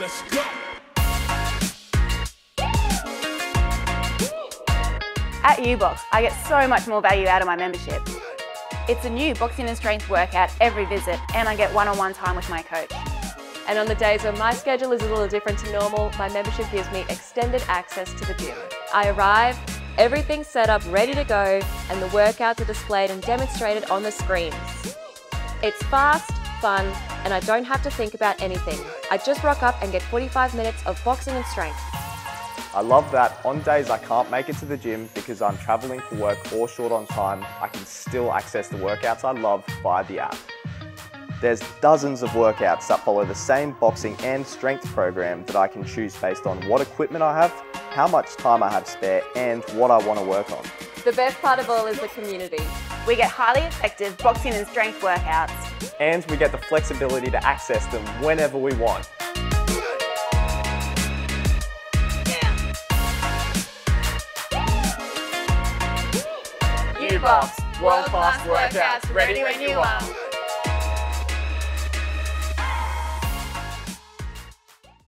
Let's go. At UBX, I get so much more value out of my membership. It's a new boxing and strength workout every visit, and I get one-on-one time with my coach. And on the days when my schedule is a little different to normal, my membership gives me extended access to the gym. I arrive, everything's set up, ready to go, and the workouts are displayed and demonstrated on the screens. It's fast, fun, and I don't have to think about anything. I just rock up and get 45 minutes of boxing and strength. I love that on days I can't make it to the gym because I'm traveling for work or short on time, I can still access the workouts I love via the app. There's dozens of workouts that follow the same boxing and strength program that I can choose based on what equipment I have, how much time I have spare, and what I want to work on. The best part of all is the community. We get highly effective boxing and strength workouts. And we get the flexibility to access them whenever we want. UBX, world-class workouts ready when you are.